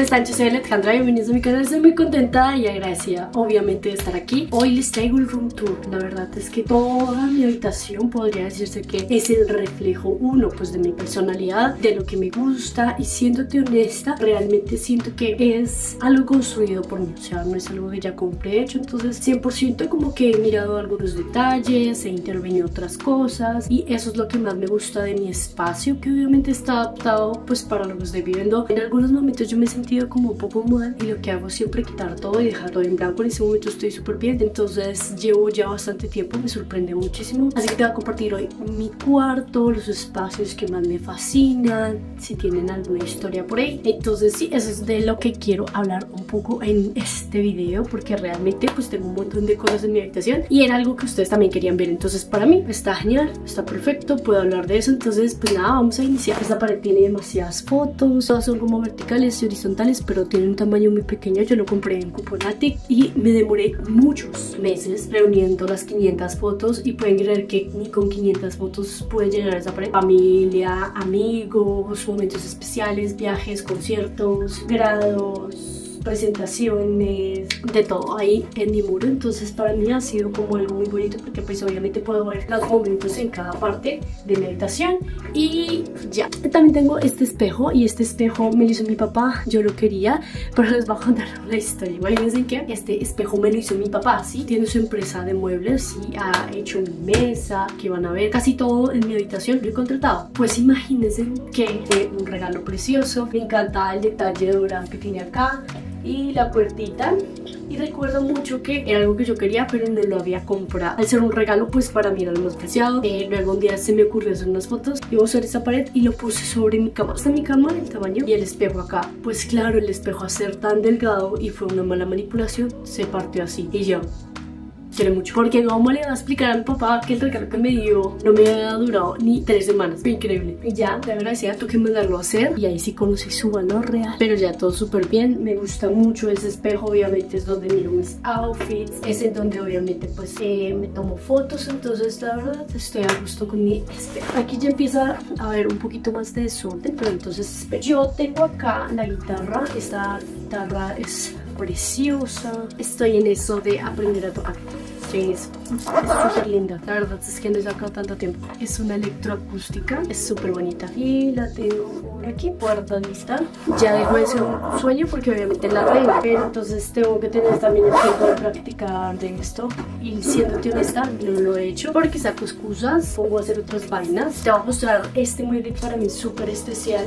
¿cómo están? Yo soy Alejandra, bienvenidos a mi canal, estoy muy contenta y agradecida obviamente de estar aquí. Hoy les traigo el room tour, la verdad es que toda mi habitación podría decirse que es el reflejo uno pues de mi personalidad, de lo que me gusta y siéndote honesta, realmente siento que es algo construido por mí, o sea, no es algo que ya compré hecho, entonces 100% como que he mirado algunos detalles, he intervenido otras cosas y eso es lo que más me gusta de mi espacio, que obviamente está adaptado pues para lo que estoy viviendo. En algunos momentos yo me he sentido como poco muda y lo que hago es siempre quitar todo y dejar todo en blanco. En ese momento estoy súper bien, entonces llevo ya bastante tiempo, me sorprende muchísimo. Así que te voy a compartir hoy mi cuarto, los espacios que más me fascinan, si tienen alguna historia por ahí. Entonces sí, eso es de lo que quiero hablar un poco en este video porque realmente pues tengo un montón de cosas en mi habitación y era algo que ustedes también querían ver. Entonces para mí está genial, está perfecto, puedo hablar de eso. Entonces pues nada, vamos a iniciar. Esta pared tiene demasiadas fotos, todas son como verticales y horizontales, pero tienen un tamaño muy pequeño. Yo lo compré en Cuponatic y me demoré muchos meses reuniendo las 500 fotos y pueden creer que ni con 500 fotos puede llenar esa pared. Familia, amigos, momentos especiales, viajes, conciertos, grados presentaciones, de todo ahí en mi muro. Entonces para mí ha sido como algo muy bonito porque pues obviamente puedo ver los momentos en cada parte de mi habitación. Y ya, también tengo este espejo y este espejo me lo hizo mi papá, yo lo quería, pero les voy a contar la historia. Imagínense que este espejo me lo hizo mi papá, sí, tiene su empresa de muebles y ha hecho mi mesa, que van a ver casi todo en mi habitación, lo he contratado. Pues imagínense que fue un regalo precioso, me encanta el detalle dorado que tiene acá y la puertita. Y recuerdo mucho que era algo que yo quería pero no lo había comprado. Al ser un regalo pues para mí era lo más preciado. Eh, luego un día se me ocurrió hacer unas fotos. Y a usar esa pared y lo puse sobre mi cama. Hasta mi cama el tamaño. Y el espejo acá. Pues claro el espejo a ser tan delgado y fue una mala manipulación se partió así. Y yo mucho. Porque cómo le va a explicar a mi papá que el regalo que me dio no me había durado ni tres semanas. Increíble. Y ya, de tú que mandarlo a hacer. Y ahí sí conocí su valor real. Pero ya todo súper bien. Me gusta mucho ese espejo. Obviamente es donde miro mis outfits. Es en donde obviamente pues eh, me tomo fotos. Entonces la verdad estoy a gusto con mi espejo. Aquí ya empieza a haber un poquito más de desorden. Pero entonces yo tengo acá la guitarra. Esta guitarra es preciosa. Estoy en eso de aprender a tocar. Es súper linda. La verdad es que no he sacado tanto tiempo. Es una electroacústica. Es súper bonita. Y la tengo por aquí, guardadita. Ya dejo un sueño porque obviamente la tengo. Pero entonces tengo que tener también el tiempo de practicar de esto. Y siéndote honesta, no lo he hecho porque saco excusas. Pongo a hacer otras vainas. Te voy a mostrar este mueble para mí súper especial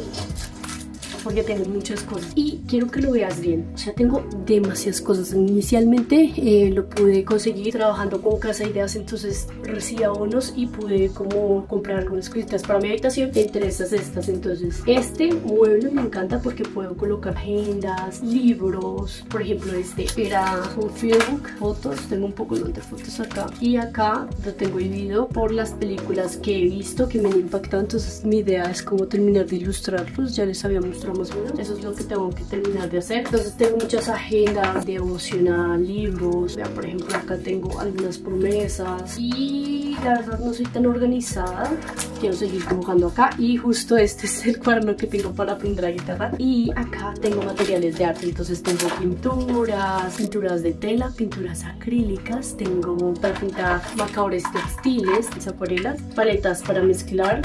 porque tengo muchas cosas y quiero que lo veas bien. O sea, tengo demasiadas cosas. Inicialmente eh, lo pude conseguir trabajando con Casa Ideas, entonces recibí abonos y pude como comprar algunas cositas para mi habitación, entre estas estas. Entonces, este mueble me encanta porque puedo colocar agendas, libros, por ejemplo, este era un fieldbook, fotos, tengo un poco de fotos acá y acá lo tengo dividido por las películas que he visto que me han impactado. Entonces, mi idea es como terminar de ilustrarlos. Ya les había mostrado eso es lo que tengo que terminar de hacer. Entonces tengo muchas agendas devocional, libros. Vean, por ejemplo, acá tengo algunas promesas. Y la verdad no soy tan organizada. Quiero seguir dibujando acá. Y justo este es el cuaderno que tengo para aprender a guitarra. Y acá tengo materiales de arte. Entonces tengo pinturas, pinturas de tela, pinturas acrílicas. Tengo para pintar macabres textiles, acuarelas, paletas para mezclar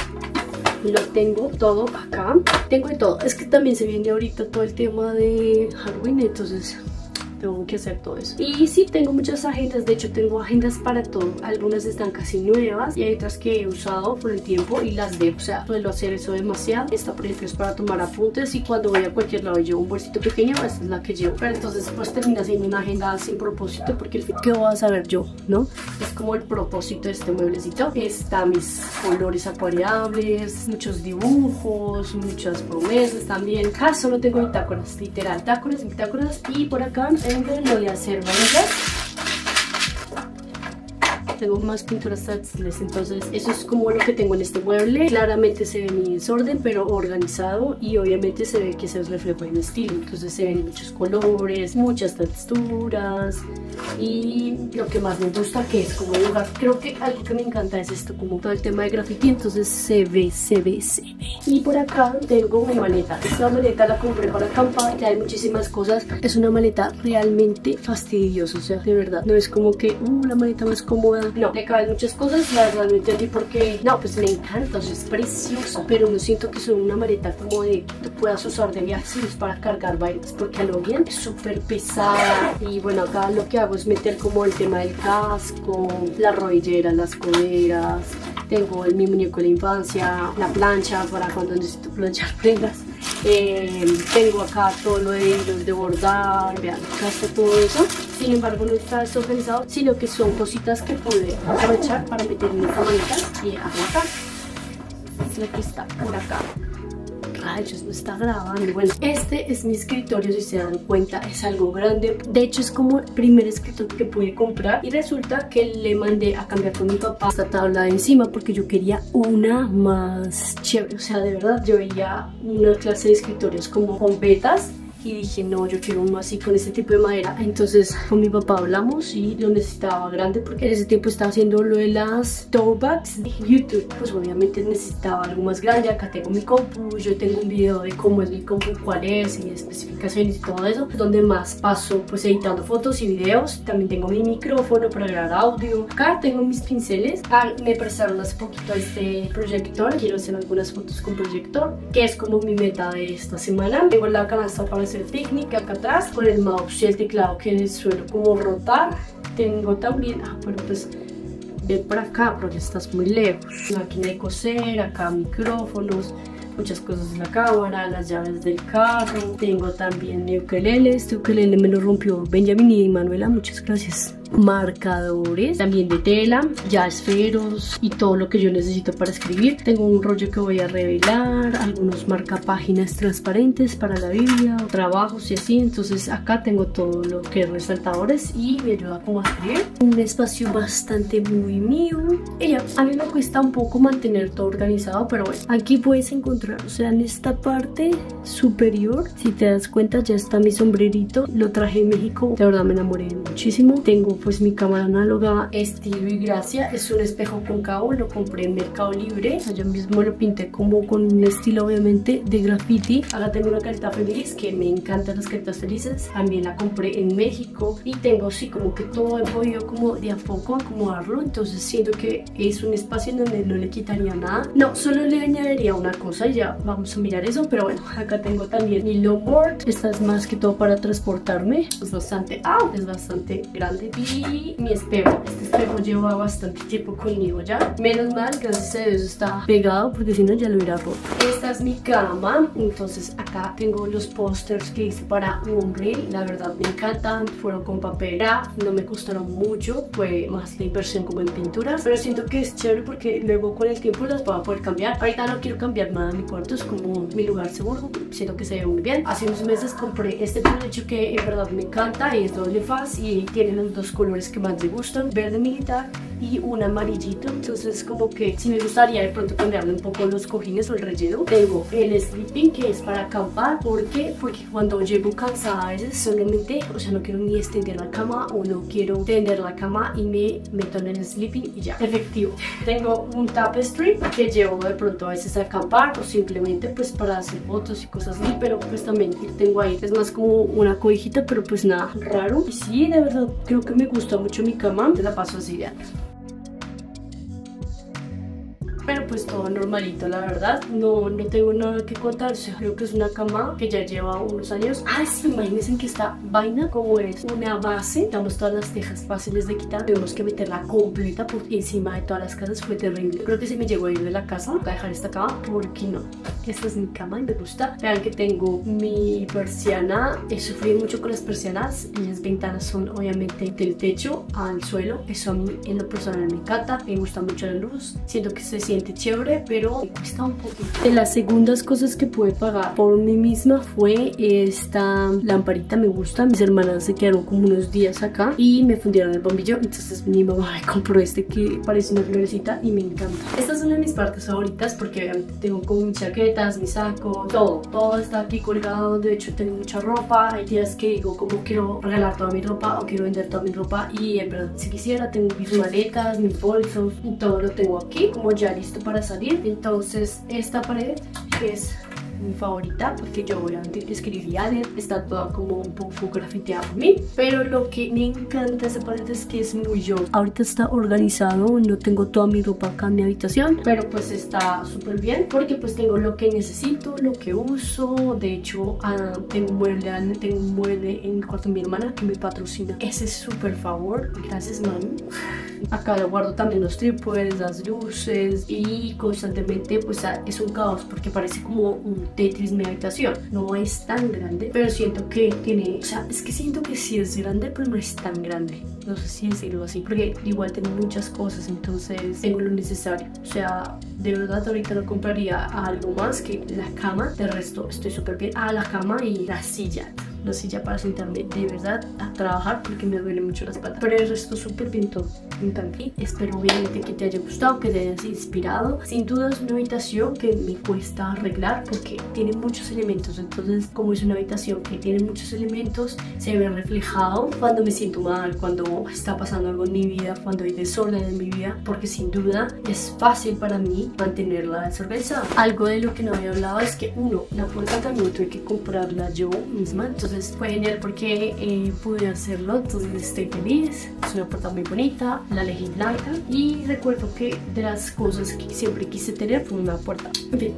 lo tengo todo acá. Tengo de todo. Es que también se viene ahorita todo el tema de Halloween entonces tengo que hacer todo eso. Y sí, tengo muchas agendas, de hecho tengo agendas para todo. Algunas están casi nuevas y hay otras que he usado por el tiempo y las dejo. O sea, suelo hacer eso demasiado. Esta, por ejemplo, es para tomar apuntes y cuando voy a cualquier lado llevo un bolsito pequeño, esa es la que llevo. Pero entonces pues termina siendo una agenda sin propósito porque el fin que voy a saber yo, ¿no? Es como el propósito de este mueblecito. Está mis colores acuareables, muchos dibujos, muchas promesas también. Acá solo tengo bitácoras, literal, bitácoras, bitácoras y por acá lo voy a hacer tengo más pinturas textiles, entonces eso es como lo que tengo en este mueble. Claramente se ve mi desorden, pero organizado y obviamente se ve que se refleja en estilo, entonces se ven muchos colores, muchas texturas y lo que más me gusta que es como lugar, creo que algo que me encanta es esto, como todo el tema de graffiti, entonces se ve, se ve, se ve. Y por acá tengo mi maleta, esta maleta la compré para acampar, ya hay muchísimas cosas, es una maleta realmente fastidiosa, o sea, de verdad, no es como que, uh, la maleta más cómoda, no, le caben muchas cosas, la verdad no entendí porque, no, pues me encanta, es precioso, pero no siento que sea una maleta como de que te puedas usar de viajes para cargar vainas, porque a lo bien es súper pesada, y bueno, acá lo que hago es meter como el tema del casco, las rodilleras, las coderas, tengo el, mi muñeco de la infancia, la plancha para cuando necesito planchar prendas. Eh, tengo acá todo lo de hilos de bordar, vean, acá está todo eso. Sin embargo, no está desorganizado, sino que son cositas que pude aprovechar para meter en esta maleta y aguantar. Es la que está por acá rayos, no está grabando. Bueno, este es mi escritorio, si se dan cuenta, es algo grande. De hecho, es como el primer escritorio que pude comprar. Y resulta que le mandé a cambiar con mi papá esta tabla de encima porque yo quería una más chévere. O sea, de verdad, yo veía una clase de escritorios como con vetas y dije no yo quiero uno así con este tipo de madera. Entonces con mi papá hablamos y lo necesitaba grande porque en ese tiempo estaba haciendo lo de las tote de YouTube pues obviamente necesitaba algo más grande. Acá tengo mi compu yo tengo un video de cómo es mi compu cuál es y especificaciones y todo eso donde más paso pues editando fotos y videos. También tengo mi micrófono para grabar audio. Acá tengo mis pinceles. Ah, me prestaron hace poquito este proyector. Quiero hacer algunas fotos con proyector que es como mi meta de esta semana. Tengo la canasta para hacer picnic acá atrás con el mouse y el teclado que suelo como rotar. Tengo también, ah pero pues ven por acá porque estás muy lejos. Máquina de coser, acá micrófonos muchas cosas de la cámara, las llaves del carro. Tengo también mi ukelele, este ukelele me lo rompió Benjamin y Manuela, muchas gracias marcadores, también de tela, ya esferos y todo lo que yo necesito para escribir. Tengo un rollo que voy a revelar, algunos marcapáginas transparentes para la Biblia, trabajos y así. Entonces acá tengo todo lo que es resaltadores y me ayuda como a escribir. Un espacio bastante muy mío. Ya, a mí me cuesta un poco mantener todo organizado, pero bueno, aquí puedes encontrar, o sea, en esta parte superior, si te das cuenta, ya está mi sombrerito. Lo traje en México, de verdad me enamoré muchísimo. Tengo pues mi cámara análoga estilo y gracia es un espejo cóncavo lo compré en Mercado Libre. Yo mismo lo pinté como con un estilo obviamente de graffiti. Acá tengo una carita feliz que me encantan las caritas felices. También la compré en México y tengo así como que todo he podido como de a poco acomodarlo. Entonces siento que es un espacio en donde no le quitaría nada. No, solo le añadiría una cosa y ya vamos a mirar eso pero bueno, acá tengo también mi longboard esta es más que todo para transportarme. Es bastante, ah, es bastante grande. y mi espejo. Este espejo lleva bastante tiempo conmigo ya. Menos mal, gracias a Dios está pegado porque si no ya lo hubiera roto. Esta es mi cama, entonces acá tengo los pósters que hice para un reel. La verdad me encantan, fueron con papel no me costaron mucho, fue más la inversión como en pinturas, pero siento que es chévere porque luego con el tiempo las voy a poder cambiar. Ahorita no quiero cambiar nada mi cuarto, es como mi lugar seguro, siento que se ve muy bien. Hace unos meses compré este peluche que en verdad me encanta, y es doble faz y tiene los dos colores que más le gustan, verde militar y un amarillito, entonces como que si me gustaría de pronto cambiarle un poco los cojines o el relleno. Tengo el sleeping que es para acampar, ¿por qué? Porque cuando llego cansada a veces solamente, o sea, no quiero ni extender la cama o no quiero tender la cama y me meto en el sleeping y ya, efectivo. Tengo un tapestry que llevo de pronto a veces a acampar o simplemente pues para hacer fotos y cosas así, pero pues también tengo ahí, es más como una cobijita, pero pues nada raro. Y sí, de verdad, creo que me gusta mucho mi cama, te la paso así, ya pero pues todo normalito la verdad. No, no tengo nada que contar. Creo que es una cama que ya lleva unos años. Ah sí imagínense que esta vaina como es una base damos todas las tejas fáciles de quitar. Tenemos que meterla completa por encima de todas las casas. Fue terrible. Creo que se me llegó a ir de la casa. Voy a dejar esta cama porque no. Esta es mi cama y me gusta. Vean que tengo mi persiana. He sufrido mucho con las persianas las ventanas son obviamente del techo al suelo. Eso a mí en lo personal me encanta. Me gusta mucho la luz. Siento que se siente chévere, pero me cuesta un poquito. De las segundas cosas que pude pagar por mí misma fue esta lamparita, me gusta. Mis hermanas se quedaron como unos días acá y me fundieron el bombillo. Entonces mi mamá me compró este que parece una florecita y me encanta. Esta es una de mis partes favoritas porque tengo como mis chaquetas, mi saco, todo. Todo está aquí colgado. De hecho tengo mucha ropa. Hay días que digo como quiero regalar toda mi ropa o quiero vender toda mi ropa y en verdad si quisiera tengo mis maletas, mis bolsos y todo lo tengo aquí como ya listo salir. Entonces esta pared es mi favorita porque yo obviamente escribí Allen, está toda como un poco grafiteada por mí pero lo que me encanta esa pared es que es muy yo. Ahorita está organizado, no tengo toda mi ropa acá en mi habitación pero pues está súper bien porque pues tengo lo que necesito, lo que uso de hecho ah, tengo, un mueble, tengo un mueble en el cuarto de mi hermana que me patrocina. Ese es súper favor, gracias mami. Acá guardo también los trípodes, las luces y constantemente pues ah, es un caos porque parece como un Tetris mi habitación. No es tan grande, pero siento que tiene, o sea, es que siento que sí es grande, pero no es tan grande. No sé si decirlo así, porque igual tengo muchas cosas, entonces tengo lo necesario. O sea, de verdad ahorita no compraría algo más que la cama. De resto estoy súper bien. Ah, la cama y la silla la silla para sentarme de verdad a trabajar porque me duele mucho la espalda. Pero el resto súper bien todo. Y espero obviamente que te haya gustado, que te hayas inspirado. Sin duda es una habitación que me cuesta arreglar porque tiene muchos elementos. Entonces, como es una habitación que tiene muchos elementos, se ve reflejado cuando me siento mal, cuando está pasando algo en mi vida, cuando hay desorden en mi vida, porque sin duda es fácil para mí mantenerla desorganizada. Algo de lo que no había hablado es que uno, la puerta también tuve que comprarla yo misma. Entonces, fue genial porque eh, pude hacerlo, entonces estoy feliz. Es una puerta muy bonita, la elegí blanca y recuerdo que de las cosas que siempre quise tener fue una puerta. En fin,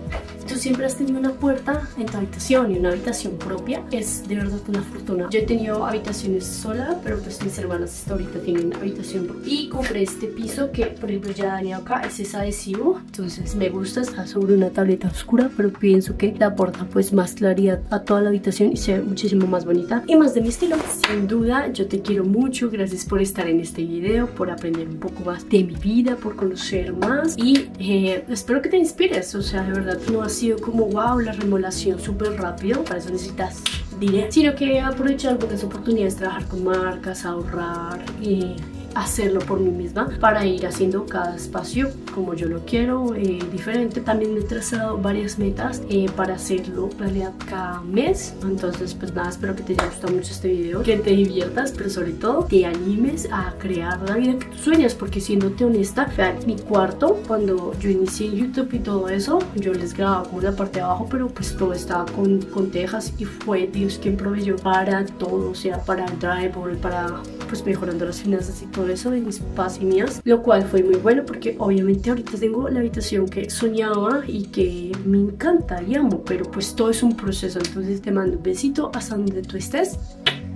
tú siempre has tenido una puerta en tu habitación y una habitación propia es de verdad una fortuna. Yo he tenido habitaciones sola, pero pues mis hermanas hasta ahorita tienen habitación propia. Y compré este piso que por ejemplo ya tenía acá, es ese adhesivo, entonces me gusta, está sobre una tableta oscura, pero pienso que le aporta pues más claridad a toda la habitación y se ve muchísimo más bonita y más de mi estilo. Sin duda, yo te quiero mucho, gracias por estar en este video, por aprender un poco más de mi vida, por conocer más y eh, espero que te inspires, o sea, de verdad no ha sido como wow, la remolación súper rápido, para eso necesitas dinero, sino que aprovechar algunas oportunidades, trabajar con marcas, ahorrar y hacerlo por mí misma para ir haciendo cada espacio como yo lo quiero, eh, diferente. También me he trazado varias metas eh, para hacerlo realidad cada mes. Entonces, pues nada, espero que te haya gustado mucho este video, que te diviertas, pero sobre todo te animes a crear la vida que tú sueñas, porque siéndote honesta, vean, mi cuarto, cuando yo inicié YouTube y todo eso, yo les grababa como la parte de abajo, pero pues todo estaba con, con tejas y fue Dios quien proveyó para todo, o sea, para el drywall, para pues mejorando las finanzas y todo eso de mis papás y mías, lo cual fue muy bueno porque obviamente ahorita tengo la habitación que soñaba y que me encanta y amo, pero pues todo es un proceso, entonces te mando un besito hasta donde tú estés.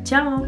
Chao.